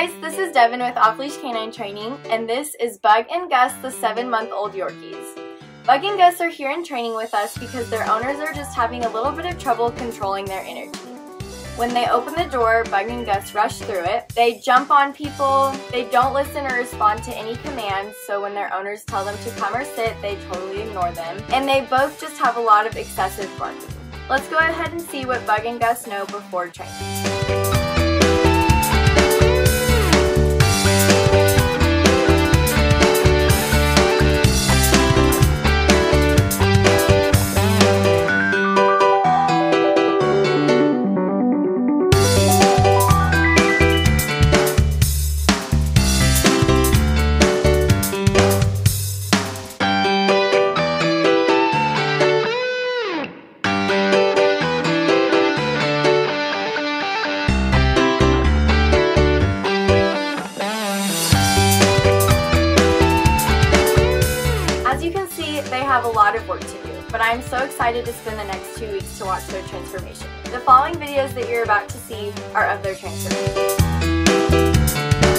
guys, this is Devon with Off Leash K9 Training, and this is Bug and Gus, the seven month old Yorkies. Bug and Gus are here in training with us because their owners are just having a little bit of trouble controlling their energy. When they open the door, Bug and Gus rush through it. They jump on people, they don't listen or respond to any commands, so when their owners tell them to come or sit, they totally ignore them. And they both just have a lot of excessive barking. Let's go ahead and see what Bug and Gus know before training. Excited to spend the next two weeks to watch their transformation. The following videos that you're about to see are of their transformation.